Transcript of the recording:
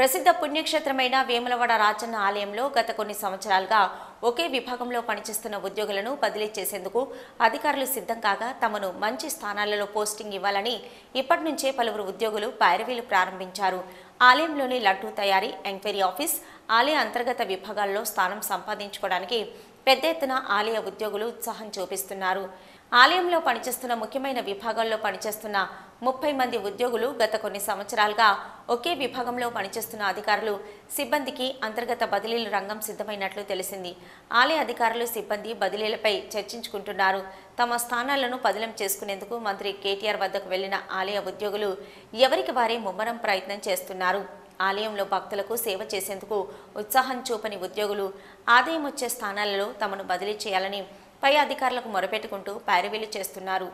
ప్రసిద్ధ పుణ్యక్షేత్రమైన వేములవాడ రాజన్న ఆలయంలో గత కొన్ని సంవత్సరాలుగా ఒకే విభాగంలో పనిచేస్తున్న ఉద్యోగులను బదిలీ చేసేందుకు అధికారులు సిద్ధం కాగా తమను మంచి స్థానాలలో పోస్టింగ్ ఇవ్వాలని ఇప్పటి నుంచే పలువురు ఉద్యోగులు పైరవీలు ప్రారంభించారు. ఆలయంలోని లడ్డూ తయారీ ఎంక్వైరీ ఆఫీస్ ఆలయ అంతర్గత విభాగాల్లో స్థానం సంపాదించుకోవడానికి పెద్ద ఎత్తున ఆలయ ఉద్యోగులు ఉత్సాహం చూపిస్తున్నారు. ఆలయంలో పనిచేస్తున్న ముఖ్యమైన విభాగాల్లో పనిచేస్తున్న ముప్పై మంది ఉద్యోగులు గత కొన్ని సంవత్సరాలుగా ఒకే విభాగంలో పనిచేస్తున్న అధికారులు సిబ్బందికి అంతర్గత బదిలీల రంగం సిద్ధమైనట్లు తెలిసింది. ఆలయ అధికారులు సిబ్బంది బదిలీలపై చర్చించుకుంటున్నారు. తమ స్థానాలను పదిలం చేసుకునేందుకు మంత్రి కేటీఆర్ వద్దకు వెళ్ళిన ఆలయ ఉద్యోగులు ఎవరికి వారే ముమ్మరం ప్రయత్నం చేస్తున్నారు. ఆలయంలో భక్తులకు సేవ చేసేందుకు ఉత్సాహం చూపని ఉద్యోగులు ఆదాయం వచ్చే స్థానాలలో తమను బదిలీ చేయాలని పై అధికారులకు మొరపెట్టుకుంటూ పైరవీలు చేస్తున్నారు